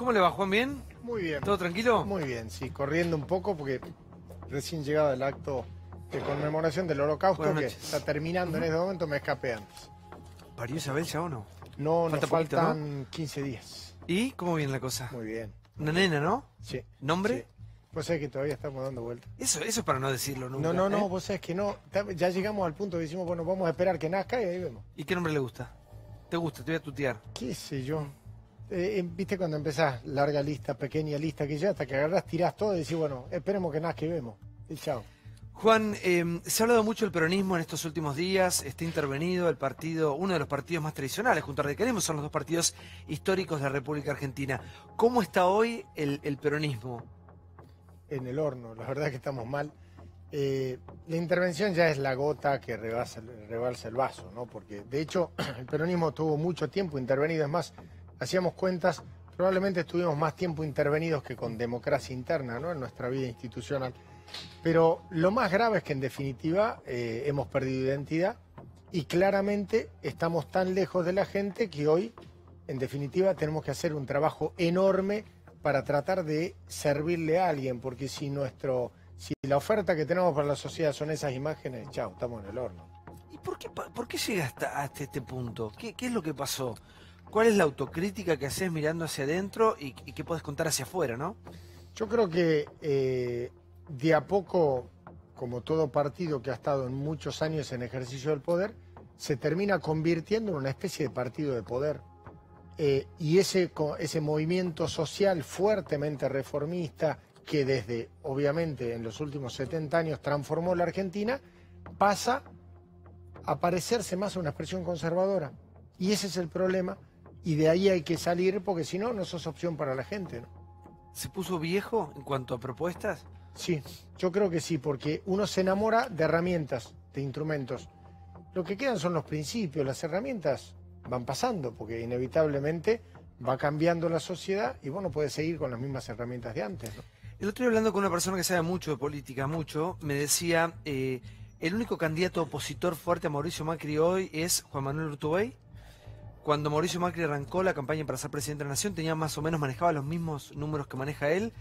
¿Cómo le va, Juan? ¿Bien? Muy bien. ¿Todo tranquilo? Muy bien, sí, corriendo un poco porque recién llegado el acto de conmemoración del holocausto que está terminando en este momento, me escapé antes. ¿Parió Isabel ya o no? No, Falta nos poquito, faltan 15 días. ¿Y cómo viene la cosa? Muy bien. Una nena, ¿no? Sí. ¿Nombre? Sí. Vos sabés que todavía estamos dando vueltas. Eso, eso es para no decirlo nunca. No, no, no, ¿eh? vos sabés que no. Ya llegamos al punto que decimos, bueno, vamos a esperar que nazca y ahí vemos. ¿Y qué nombre le gusta? ¿Te gusta? Te voy a tutear. ¿Qué sé yo? Eh, eh, Viste cuando empezás, larga lista, pequeña lista, que ya hasta que agarrás, tirás todo y decís, bueno, esperemos que nazca y vemos. Y chao. Juan, eh, se ha hablado mucho del peronismo en estos últimos días, está intervenido el partido, uno de los partidos más tradicionales junto al radicalismo, son los dos partidos históricos de la República Argentina. ¿Cómo está hoy el, el peronismo? en el horno, la verdad que estamos mal. Eh, la intervención ya es la gota que rebasa, rebalsa el vaso, ¿no? Porque de hecho el peronismo tuvo mucho tiempo intervenido, es más, hacíamos cuentas, probablemente estuvimos más tiempo intervenidos que con democracia interna, ¿no? En nuestra vida institucional. Pero lo más grave es que en definitiva eh, hemos perdido identidad y claramente estamos tan lejos de la gente que hoy, en definitiva, tenemos que hacer un trabajo enorme para tratar de servirle a alguien, porque si nuestro, si la oferta que tenemos para la sociedad son esas imágenes, chao, estamos en el horno. ¿Y por qué, por qué llega hasta, este punto? ¿Qué, qué es lo que pasó? ¿Cuál es la autocrítica que haces mirando hacia adentro y, qué puedes contar hacia afuera, no? Yo creo que eh, de a poco, como todo partido que ha estado en muchos años en ejercicio del poder, se termina convirtiendo en una especie de partido de poder. Eh, y ese, ese movimiento social fuertemente reformista, que desde, obviamente, en los últimos 70 años transformó la Argentina, pasa a parecerse más a una expresión conservadora. Y ese es el problema. Y de ahí hay que salir, porque si no, no sos opción para la gente. ¿no? ¿Se puso viejo en cuanto a propuestas? Sí, yo creo que sí, porque uno se enamora de herramientas, de instrumentos. Lo que quedan son los principios, las herramientas van pasando, porque inevitablemente va cambiando la sociedad y vos no seguir con las mismas herramientas de antes. ¿no? El otro día hablando con una persona que sabe mucho de política, mucho, me decía, eh, el único candidato opositor fuerte a Mauricio Macri hoy es Juan Manuel Urtubey. Cuando Mauricio Macri arrancó la campaña para ser presidente de la Nación, tenía más o menos, manejaba los mismos números que maneja él.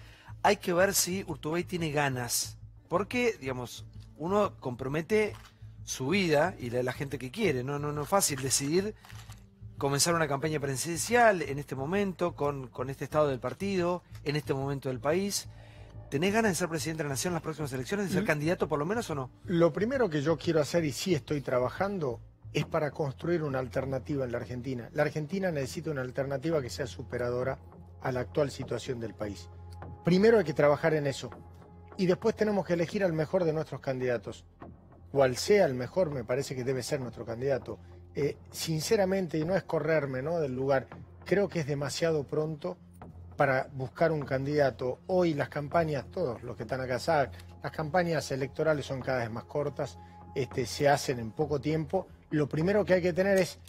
Hay que ver si Urtubey tiene ganas. Porque, digamos, uno compromete su vida y la de la gente que quiere. No, no, no es fácil decidir comenzar una campaña presidencial en este momento, con, con este estado del partido, en este momento del país. ¿Tenés ganas de ser presidente de la Nación en las próximas elecciones? ¿De ser Mm. candidato por lo menos o no? Lo primero que yo quiero hacer, y sí estoy trabajando, es para construir una alternativa en la Argentina. La Argentina necesita una alternativa que sea superadora a la actual situación del país. Primero hay que trabajar en eso. Y después tenemos que elegir al mejor de nuestros candidatos. Cual sea el mejor, me parece que debe ser nuestro candidato. Eh, sinceramente, y no es correrme ¿no? del lugar, creo que es demasiado pronto para buscar un candidato. Hoy las campañas, todos los que están acá saben, las campañas electorales son cada vez más cortas, este, se hacen en poco tiempo. Lo primero que hay que tener es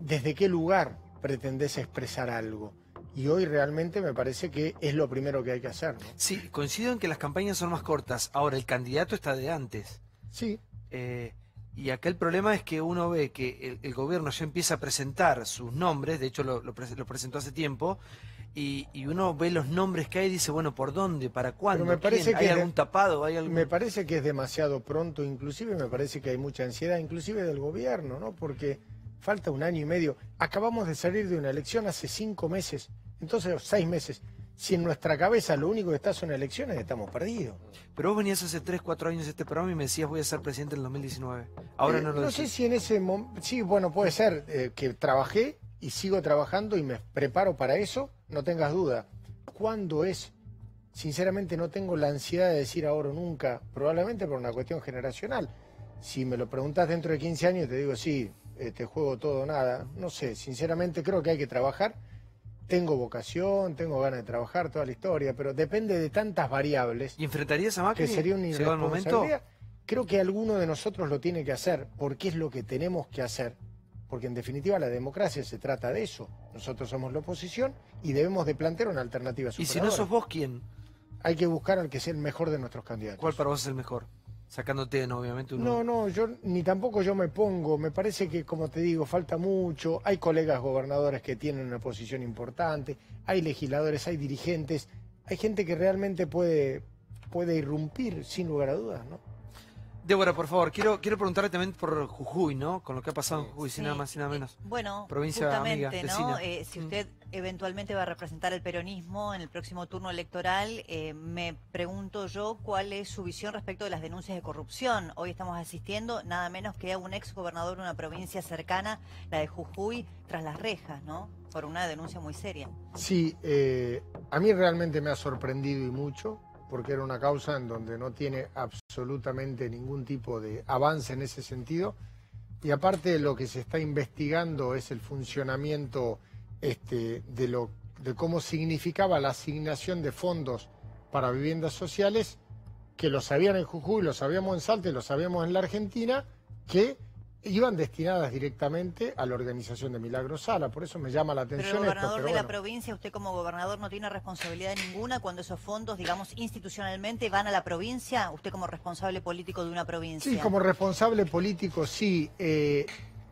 desde qué lugar pretendés expresar algo. Y hoy realmente me parece que es lo primero que hay que hacer. ¿no? Sí, coincido en que las campañas son más cortas. Ahora, el candidato está de antes. Sí, Eh, y acá el problema es que uno ve que el, el gobierno ya empieza a presentar sus nombres, de hecho lo, lo pres- lo presentó hace tiempo, y, y uno ve los nombres que hay y dice, bueno, ¿por dónde? ¿Para cuándo? me parece ¿Quién? que ¿Hay algún tapado? ¿Hay algún... Me parece que es demasiado pronto, inclusive me parece que hay mucha ansiedad, inclusive del gobierno, ¿no? Porque falta un año y medio. Acabamos de salir de una elección hace cinco meses, entonces seis meses. Si en nuestra cabeza lo único que está son elecciones, estamos perdidos. Pero vos venías hace 3, 4 años a este programa y me decías, voy a ser presidente en el 2019. Ahora Eh, no lo No decís. sé si en ese momento, sí, bueno, puede ser eh, que trabajé y sigo trabajando y me preparo para eso, no tengas duda. ¿Cuándo es? Sinceramente no tengo la ansiedad de decir ahora o nunca, probablemente por una cuestión generacional. Si me lo preguntas dentro de 15 años, te digo, sí, te juego todo o nada. No sé, sinceramente creo que hay que trabajar. Tengo vocación, tengo ganas de trabajar, toda la historia, pero depende de tantas variables ¿Y enfrentarías a Macri? que sería ¿Llegado el momento? irresponsabilidad. Creo que alguno de nosotros lo tiene que hacer, porque es lo que tenemos que hacer. Porque en definitiva la democracia se trata de eso. Nosotros somos la oposición y debemos de plantear una alternativa Y si no superadora. sos vos, ¿quién? Hay que buscar al que sea el mejor de nuestros candidatos. ¿Cuál para vos es el mejor? sacándote, ¿no? obviamente. No, no, yo ni tampoco yo me pongo. Me parece que, como te digo, falta mucho. Hay colegas gobernadores que tienen una posición importante, hay legisladores, hay dirigentes, hay gente que realmente puede, puede irrumpir, sin lugar a dudas, ¿no? Débora, por favor, quiero, quiero preguntarle también por Jujuy, ¿no? Con lo que ha pasado en Jujuy, sin nada más y nada menos. Bueno, Provincia justamente, ¿no? Eh, si mm. usted eventualmente va a representar el peronismo en el próximo turno electoral, eh, me pregunto yo cuál es su visión respecto de las denuncias de corrupción. Hoy estamos asistiendo nada menos que a un ex gobernador de una provincia cercana, la de Jujuy, tras las rejas, ¿no? Por una denuncia muy seria. Sí, eh, a mí realmente me ha sorprendido y mucho porque era una causa en donde no tiene absolutamente ningún tipo de avance en ese sentido. Y aparte lo que se está investigando es el funcionamiento este, de, lo, de cómo significaba la asignación de fondos para viviendas sociales, que lo sabían en Jujuy, lo sabíamos en Salta y lo sabíamos en la Argentina, que iban destinadas directamente a la organización de Milagro Sala, por eso me llama la atención. Pero el gobernador de la provincia, usted como gobernador no tiene responsabilidad ninguna cuando esos fondos, digamos, institucionalmente van a la provincia, usted como responsable político de una provincia. Sí, como responsable político, sí. Eh,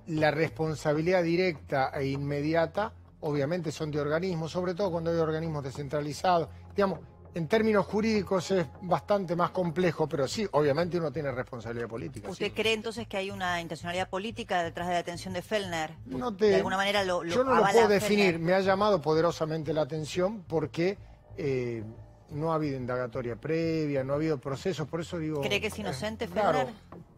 la responsabilidad directa e inmediata, obviamente, son de organismos, sobre todo cuando hay organismos descentralizados. Digamos, en términos jurídicos es bastante más complejo, pero sí, obviamente uno tiene responsabilidad política. ¿Usted cree entonces que hay una intencionalidad política detrás de la atención de Fellner? de alguna manera lo, Yo no lo puedo definir, me ha llamado poderosamente la atención porque eh, no ha habido indagatoria previa, no ha habido procesos, por eso digo... ¿Cree que es inocente Fellner?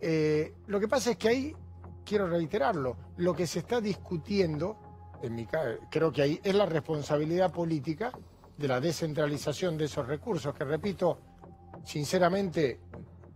Eh, lo que pasa es que ahí, quiero reiterarlo, lo que se está discutiendo, en mi, creo que ahí es la responsabilidad política de la descentralización de esos recursos, que repito, sinceramente,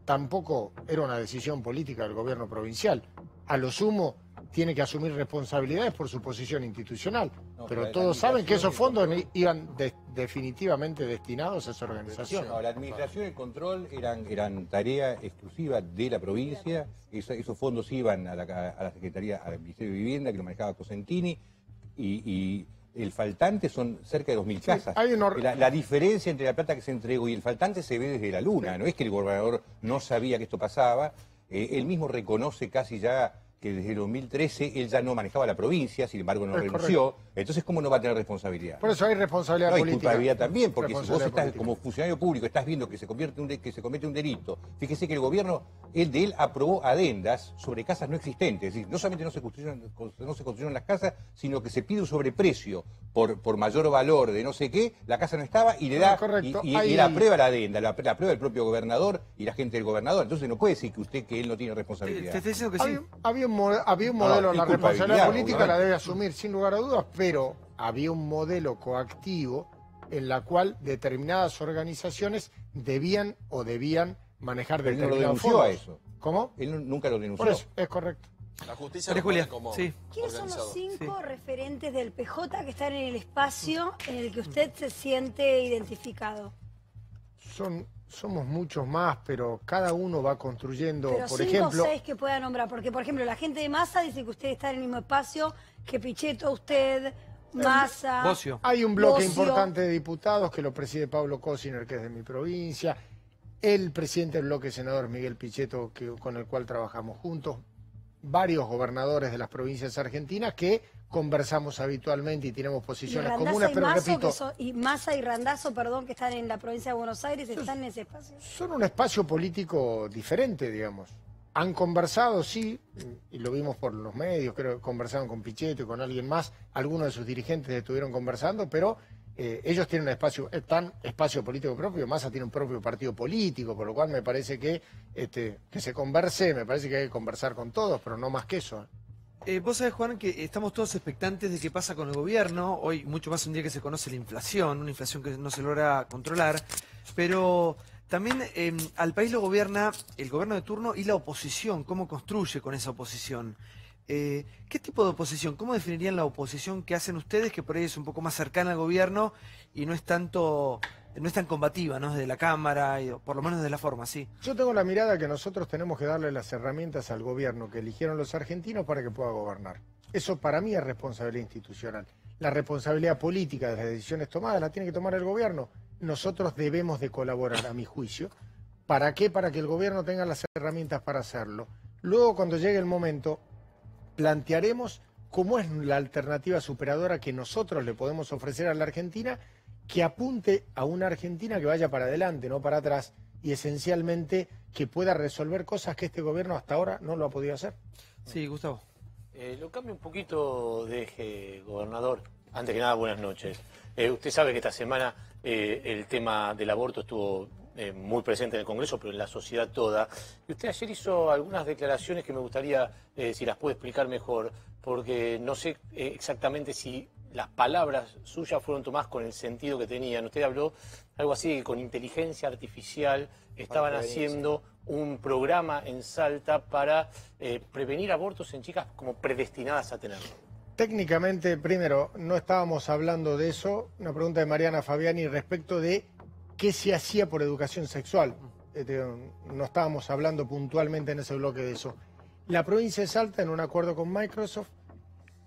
tampoco era una decisión política del gobierno provincial. A lo sumo, tiene que asumir responsabilidades por su posición institucional. pero todos saben que esos fondos iban definitivamente destinados a esa organización. la administración y el control eran, eran tarea exclusiva de la provincia, esos, fondos iban a la, Secretaría, al Ministerio de Vivienda, que lo manejaba Cosentini, y el faltante son cerca de 2.000 casas. la, diferencia entre la plata que se entregó y el faltante se ve desde la luna. No es que el gobernador no sabía que esto pasaba. Eh, él mismo reconoce casi ya que desde el 2013 él ya no manejaba la provincia, sin embargo no renunció. Entonces, ¿cómo no va a tener responsabilidad? Por eso hay responsabilidad política. Hay culpabilidad también, porque si vos estás como funcionario público, estás viendo que se, convierte un que se comete un delito, fíjese que el gobierno, él de él aprobó adendas sobre casas no existentes. Es decir, no solamente no se construyeron, no se construyeron las casas, sino que se pide un sobreprecio por, por mayor valor de no sé qué, la casa no estaba y le da... correcto. Y, y, la aprueba la adenda, la, aprueba el propio gobernador y la gente del gobernador. Entonces no puede decir que usted que él no tiene responsabilidad. Te, diciendo que sí había un modelo, la responsabilidad política la debe asumir sin lugar a dudas, pero había un modelo coactivo en la cual determinadas organizaciones debían o debían manejar pero determinados él no lo denunció a eso. ¿Cómo? Él nunca lo denunció. es correcto. La justicia Julia. como sí. ¿Quiénes son los cinco referentes del PJ que están en el espacio en el que usted se siente identificado? Son somos muchos más, pero cada uno va construyendo, pero por cinco ejemplo... o seis que pueda nombrar, porque por ejemplo la gente de Massa dice que usted está en el mismo espacio, que Pichetto, usted, Massa... Hay un bloque importante de diputados que lo preside Pablo Cosiner, que es de mi provincia, el presidente del bloque senador Miguel Pichetto, que, con el cual trabajamos juntos, varios gobernadores de las provincias argentinas que conversamos habitualmente y tenemos posiciones comunes, pero repito... y Massa y Randazo, perdón, que están en la provincia de Buenos Aires, están en ese espacio. Son un espacio político diferente, digamos. Han conversado, sí, y lo vimos por los medios, creo que conversaron con Pichetto y con alguien más, algunos de sus dirigentes estuvieron conversando, pero eh, ellos tienen un espacio, tan espacio político propio, Massa tiene un propio partido político, por lo cual me parece que, este, que se converse, me parece que hay que conversar con todos, pero no más que eso. Eh, vos sabés, Juan, que estamos todos expectantes de qué pasa con el gobierno. Hoy, mucho más un día que se conoce la inflación, una inflación que no se logra controlar. Pero también em, al país lo gobierna el gobierno de turno y la oposición. ¿Cómo construye con esa oposición? Eh, ¿Qué tipo de oposición? ¿Cómo definirían la oposición que hacen ustedes, que por ahí es un poco más cercana al gobierno y no es tanto no es tan combativa, ¿no? Desde la Cámara, y, por lo menos de la forma, sí. Yo tengo la mirada que nosotros tenemos que darle las herramientas al gobierno que eligieron los argentinos para que pueda gobernar. Eso para mí es responsabilidad institucional. La responsabilidad política de las decisiones tomadas la tiene que tomar el gobierno. Nosotros debemos de colaborar, a mi juicio, ¿Para qué? Para que el gobierno tenga las herramientas para hacerlo. Luego, cuando llegue el momento, plantearemos cómo es la alternativa superadora que nosotros le podemos ofrecer a la Argentina, que apunte a una Argentina que vaya para adelante, no para atrás, y esencialmente que pueda resolver cosas que este gobierno hasta ahora no lo ha podido hacer. Sí, Gustavo. Eh, lo cambio un poquito de eje, gobernador. Antes que nada, buenas noches. Eh, usted sabe que esta semana eh, el tema del aborto estuvo muy presente en el Congreso, pero en la sociedad toda. Y usted ayer hizo algunas declaraciones que me gustaría, si las puede explicar mejor, porque no sé exactamente si las palabras suyas fueron tomadas con el sentido que tenían. Usted habló algo así, que con inteligencia artificial estaban haciendo un programa en Salta para eh, prevenir abortos en chicas como predestinadas a tenerlo. Técnicamente, primero, no estábamos hablando de eso. Una pregunta de Mariana Fabiani respecto de qué se hacía por educación sexual. Este, no estábamos hablando puntualmente en ese bloque de eso. La provincia de Salta, en un acuerdo con Microsoft,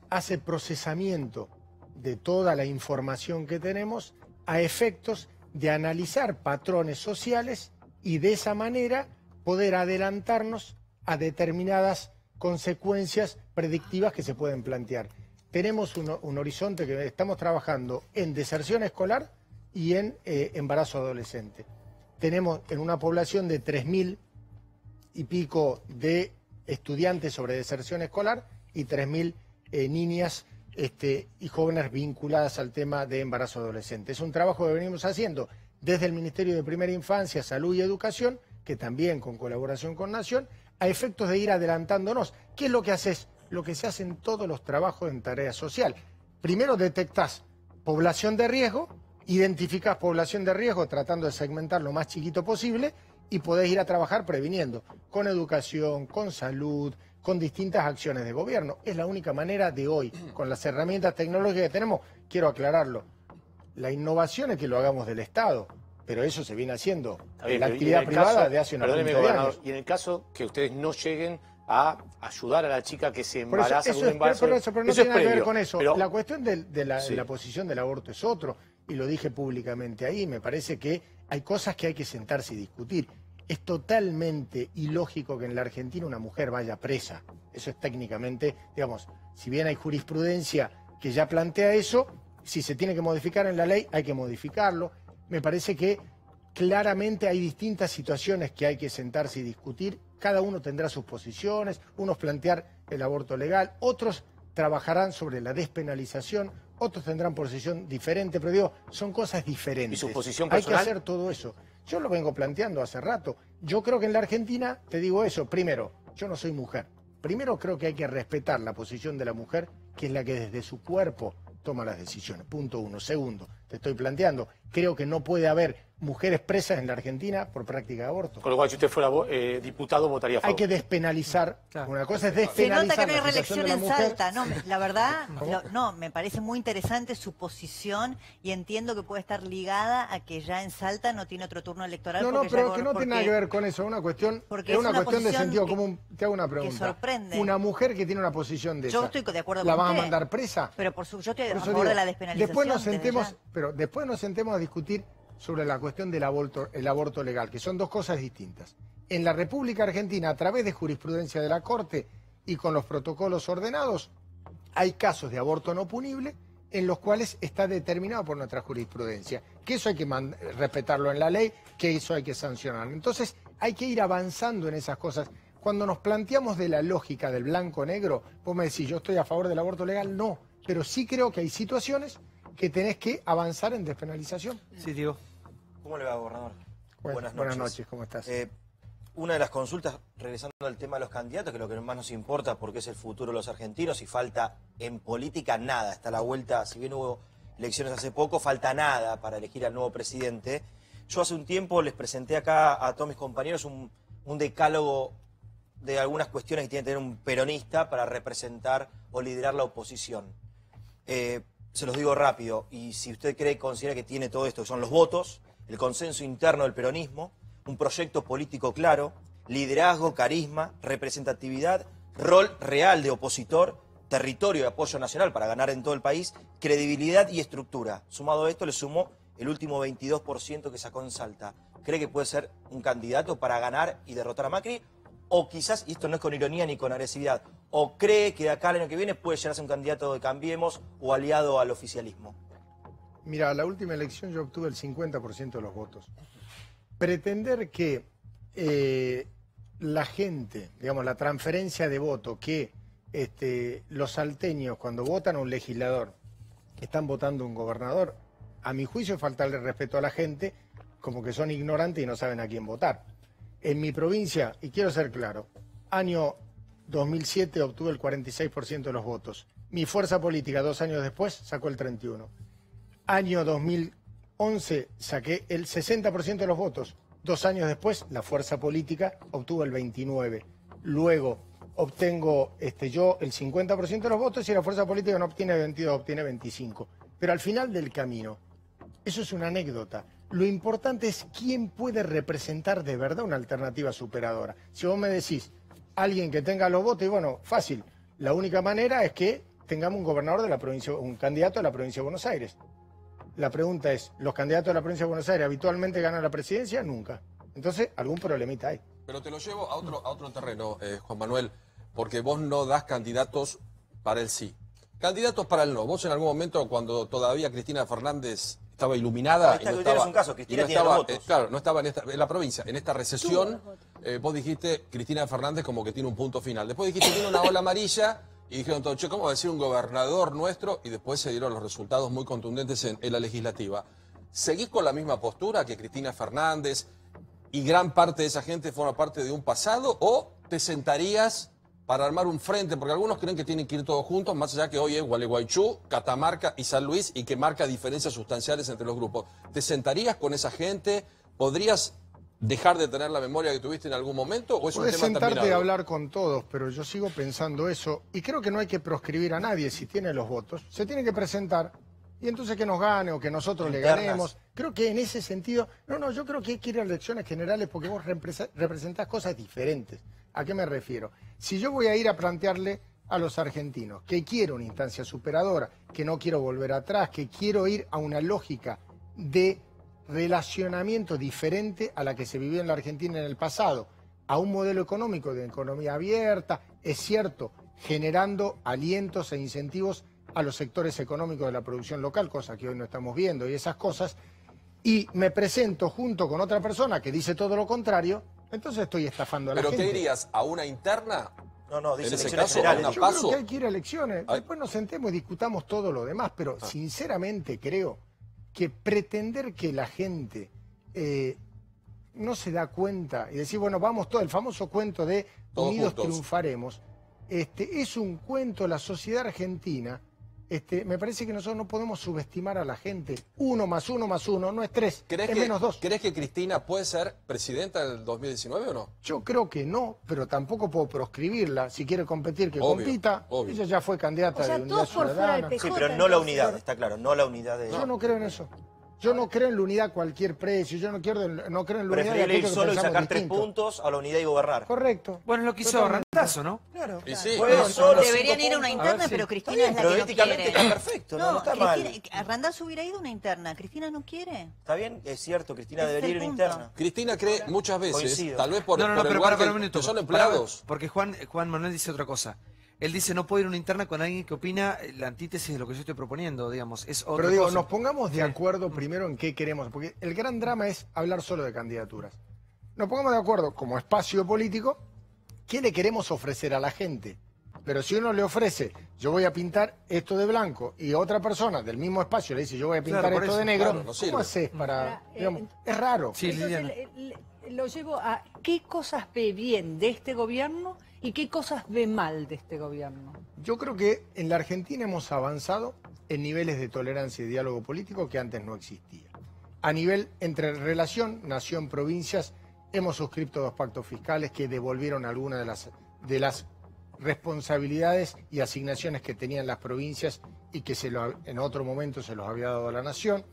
hace procesamiento de toda la información que tenemos a efectos de analizar patrones sociales y de esa manera poder adelantarnos a determinadas consecuencias predictivas que se pueden plantear. Tenemos un, horizonte que estamos trabajando en deserción escolar y en eh, embarazo adolescente. Tenemos en una población de 3.000 y pico de estudiantes sobre deserción escolar y 3.000 eh, niñas este, y jóvenes vinculadas al tema de embarazo adolescente. Es un trabajo que venimos haciendo desde el Ministerio de Primera Infancia, Salud y Educación, que también con colaboración con Nación, a efectos de ir adelantándonos. ¿Qué es lo que haces? Lo que se hace en todos los trabajos en tarea social. Primero detectas población de riesgo, identificas población de riesgo tratando de segmentar lo más chiquito posible y podés ir a trabajar previniendo, con educación, con salud, con distintas acciones de gobierno. Es la única manera de hoy, con las herramientas tecnológicas que tenemos, quiero aclararlo, la innovación es que lo hagamos del Estado, pero eso se viene haciendo en la actividad privada de hace una años. Y en el caso que ustedes no lleguen a ayudar a la chica que se embaraza con un embarazo. Pero, eso, pero no tiene nada que ver con eso. La cuestión de, la, posición del aborto es otro, y lo dije públicamente ahí, me parece que hay cosas que hay que sentarse y discutir. Es totalmente ilógico que en la Argentina una mujer vaya presa. Eso es técnicamente, digamos, si bien hay jurisprudencia que ya plantea eso, si se tiene que modificar en la ley, hay que modificarlo. Me parece que claramente hay distintas situaciones que hay que sentarse y discutir. Cada uno tendrá sus posiciones, unos plantear el aborto legal, otros trabajarán sobre la despenalización, otros tendrán posición diferente, pero digo, son cosas diferentes. ¿Y su posición personal? Hay que hacer todo eso. Yo lo vengo planteando hace rato. Yo creo que en la Argentina, te digo eso, primero, yo no soy mujer. Primero creo que hay que respetar la posición de la mujer, que es la que desde su cuerpo toma las decisiones. Punto uno. Segundo, te estoy planteando, creo que no puede haber mujeres presas en la Argentina por práctica de aborto. Con lo cual, si usted fuera eh, diputado, votaría a favor. Hay que despenalizar. Una cosa es despenalizar. Se nota que no hay reelección en Salta. No, la verdad, no, me parece muy interesante su posición y entiendo que puede estar ligada a que ya en Salta no tiene otro turno electoral. No, no, pero que no tiene nada que ver con eso. Una cuestión, es una, cuestión de sentido común. Te hago una pregunta. sorprende. Una mujer que tiene una posición de Yo estoy de acuerdo ¿La vas a mandar presa? Pero por su, yo estoy a favor de la despenalización. Después nos sentemos, pero después nos sentemos a discutir sobre la cuestión del aborto, el aborto legal, que son dos cosas distintas. En la República Argentina, a través de jurisprudencia de la Corte y con los protocolos ordenados, hay casos de aborto no punible en los cuales está determinado por nuestra jurisprudencia, que eso hay que respetarlo en la ley, que eso hay que sancionar. Entonces, hay que ir avanzando en esas cosas. Cuando nos planteamos de la lógica del blanco-negro, vos me decís, yo estoy a favor del aborto legal, no, pero sí creo que hay situaciones que tenés que avanzar en despenalización. Sí, digo. ¿Cómo le va, gobernador? buenas noches. Buenas noches, ¿cómo estás? Eh, una de las consultas, regresando al tema de los candidatos, que es lo que más nos importa porque es el futuro de los argentinos y falta en política nada. Está la vuelta, si bien hubo elecciones hace poco, falta nada para elegir al nuevo presidente. Yo hace un tiempo les presenté acá a todos mis compañeros un, decálogo de algunas cuestiones que tiene que tener un peronista para representar o liderar la oposición. Eh, se los digo rápido, y si usted cree, considera que tiene todo esto, que son los votos, el consenso interno del peronismo, un proyecto político claro, liderazgo, carisma, representatividad, rol real de opositor, territorio de apoyo nacional para ganar en todo el país, credibilidad y estructura. Sumado a esto le sumo el último 22% que sacó en Salta, ¿cree que puede ser un candidato para ganar y derrotar a Macri? O quizás, y esto no es con ironía ni con agresividad, o cree que de acá al año que viene puede llegar a ser un candidato de Cambiemos o aliado al oficialismo. Mira, la última elección yo obtuve el 50% de los votos. Pretender que eh, la gente, digamos, la transferencia de voto, que este, los salteños cuando votan a un legislador, están votando a un gobernador, a mi juicio es faltarle respeto a la gente, como que son ignorantes y no saben a quién votar. En mi provincia, y quiero ser claro, año 2007 obtuve el 46% de los votos. Mi fuerza política, dos años después, sacó el 31%. Año 2011 saqué el 60% de los votos. Dos años después, la fuerza política obtuvo el 29%. Luego obtengo este, yo el 50% de los votos y la fuerza política no obtiene 22, obtiene 25%. Pero al final del camino, eso es una anécdota. Lo importante es quién puede representar de verdad una alternativa superadora. Si vos me decís, alguien que tenga los votos, y bueno, fácil, la única manera es que tengamos un gobernador de la provincia, un candidato de la provincia de Buenos Aires. La pregunta es, ¿los candidatos de la provincia de Buenos Aires habitualmente ganan la presidencia? Nunca. Entonces, algún problemita hay. Pero te lo llevo a otro, terreno, eh, Juan Manuel, porque vos no das candidatos para el sí. Candidatos para el no. Vos en algún momento, cuando todavía Cristina Fernández estaba iluminada. y no estaba, un caso, Cristina tiene estaba, votos. Eh, claro, no estaba en, esta, en la provincia. En esta recesión, eh, vos dijiste Cristina Fernández como que tiene un punto final. Después dijiste tiene una ola amarilla y dijeron todo, che, ¿cómo va a decir un gobernador nuestro? Y después se dieron los resultados muy contundentes en, la legislativa. ¿Seguís con la misma postura que Cristina Fernández y gran parte de esa gente forma parte de un pasado? ¿O te sentarías para armar un frente? Porque algunos creen que tienen que ir todos juntos, más allá que hoy es Gualeguaychú, Catamarca y San Luis y que marca diferencias sustanciales entre los grupos. ¿Te sentarías con esa gente? ¿Podrías dejar de tener la memoria que tuviste en algún momento o es Puedes un tema sentarte terminado? y hablar con todos, pero yo sigo pensando eso y creo que no hay que proscribir a nadie si tiene los votos. Se tiene que presentar y entonces que nos gane o que nosotros le ganemos. Creo que en ese sentido, no, no, yo creo que hay que ir a elecciones generales porque vos representás cosas diferentes. ¿A qué me refiero? Si yo voy a ir a plantearle a los argentinos que quiero una instancia superadora, que no quiero volver atrás, que quiero ir a una lógica de relacionamiento diferente a la que se vivió en la Argentina en el pasado, a un modelo económico de economía abierta, es cierto, generando alientos e incentivos a los sectores económicos de la producción local, cosa que hoy no estamos viendo, y esas cosas, y me presento junto con otra persona que dice todo lo contrario, entonces estoy estafando a la ¿Pero gente. qué dirías? ¿A una interna? No, no, dice En ese caso, generales. una Yo paso. creo que hay que ir a elecciones. Ay. Después nos sentemos y discutamos todo lo demás, pero Ah. sinceramente creo que pretender que la gente eh, no se da cuenta y decir, bueno, vamos todo, el famoso cuento de Todos unidos juntos. triunfaremos, este, es un cuento, la sociedad argentina, este, me parece que nosotros no podemos subestimar a la gente. Uno más uno más uno no es tres, ¿Crees es que, menos dos. ¿Crees que Cristina puede ser presidenta del 2019 o no? Yo creo que no, pero tampoco puedo proscribirla. Si quiere competir, que Obvio, compita. obvio. Ella ya fue candidata O sea, de Unidad todos por fuera del Ciudadana. PJ. Sí, pero no la unidad, está claro, no la unidad de... Yo no creo en eso. Yo no creo en la unidad a cualquier precio. Yo no, quiero, no creo en la unidad Preferible ir solo y sacar tres puntos a la unidad y gobernar. Correcto. Bueno, es lo que hizo. Randazo, ¿no? Claro. Y sí, Bueno, pero- solo Deberían ir a una interna, A ver, sí. pero Cristina Está es la que no quiere. está perfecto, no, no está mal. Cristina- Randazzo hubiera ido a una interna, Cristina no quiere. Está bien, es cierto, Cristina debería ir a una interna. Cristina cree muchas veces, Coincido. tal vez por, no, no, no, por el pero lugar para, para que, un minuto. que son empleados. porque Juan, Juan Manuel dice otra cosa. Él dice no puedo ir a una interna con alguien que opina la antítesis de lo que yo estoy proponiendo, digamos. Es otra Pero digo, cosa. nos pongamos de Sí. acuerdo primero en qué queremos, porque el gran drama es hablar solo de candidaturas. Nos pongamos de acuerdo como espacio político, qué le queremos ofrecer a la gente. Pero si uno le ofrece, yo voy a pintar esto de blanco, y otra persona del mismo espacio le dice, yo voy a pintar Claro, esto eso, de negro, claro, no. ¿cómo haces para...? Para, eh, digamos, es raro. Sí, Entonces, Liliana. le- le- lo llevo a qué cosas ve bien de este gobierno y qué cosas ve mal de este gobierno. Yo creo que en la Argentina hemos avanzado en niveles de tolerancia y diálogo político que antes no existía. A nivel entre relación nación-provincias, hemos suscrito dos pactos fiscales que devolvieron algunas de las, de las responsabilidades y asignaciones que tenían las provincias y que se lo, en otro momento se los había dado a la nación.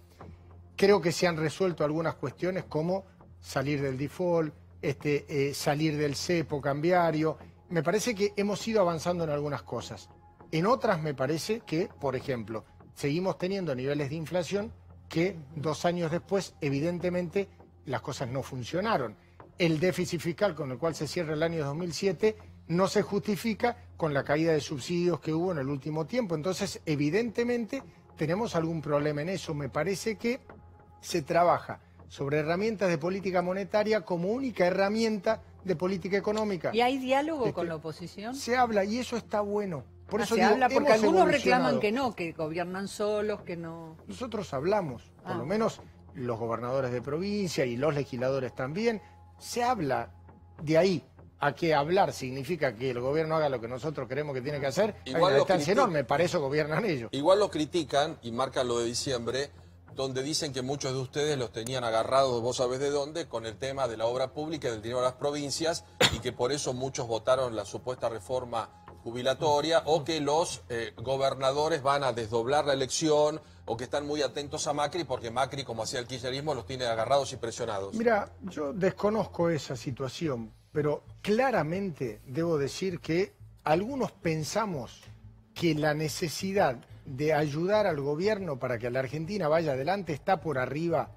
Creo que se han resuelto algunas cuestiones como salir del default, este, eh, salir del cepo cambiario. Me parece que hemos ido avanzando en algunas cosas. En otras me parece que, por ejemplo, seguimos teniendo niveles de inflación que dos años después, evidentemente, las cosas no funcionaron. El déficit fiscal con el cual se cierra el año 2007 no se justifica con la caída de subsidios que hubo en el último tiempo. Entonces, evidentemente, tenemos algún problema en eso. Me parece que se trabaja sobre herramientas de política monetaria como única herramienta de política económica. ¿Y hay diálogo con la oposición? Se habla y eso está bueno. Por ah, eso se habla porque algunos reclaman que no, que gobiernan solos, que no... Nosotros hablamos, por lo ah. menos los gobernadores de provincia y los legisladores también, se habla de ahí a que hablar significa que el gobierno haga lo que nosotros creemos que tiene que hacer, Igual hay una distancia enorme, para eso gobiernan ellos. Igual lo critican y marcan lo de diciembre, donde dicen que muchos de ustedes los tenían agarrados, vos sabés de dónde, con el tema de la obra pública y del dinero a las provincias, y que por eso muchos votaron la supuesta reforma jubilatoria, o que los eh, gobernadores van a desdoblar la elección, o que están muy atentos a Macri, porque Macri, como hacía el kirchnerismo, los tiene agarrados y presionados. Mira, yo desconozco esa situación, pero claramente debo decir que algunos pensamos que la necesidad de ayudar al gobierno para que la Argentina vaya adelante está por arriba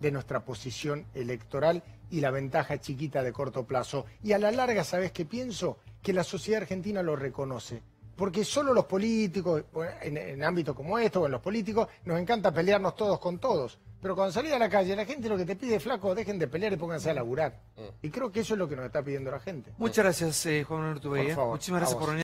de nuestra posición electoral y la ventaja chiquita de corto plazo. Y a la larga, ¿sabes qué pienso? Que la sociedad argentina lo reconoce. Porque solo los políticos, en, en ámbitos como estos, o en los políticos, nos encanta pelearnos todos con todos. Pero cuando salís a la calle, la gente lo que te pide, flaco, dejen de pelear y pónganse a laburar. Mm. Y creo que eso es lo que nos está pidiendo la gente. Muchas gracias, eh, Juan Manuel Tubey. ¿eh? Muchísimas gracias por venir.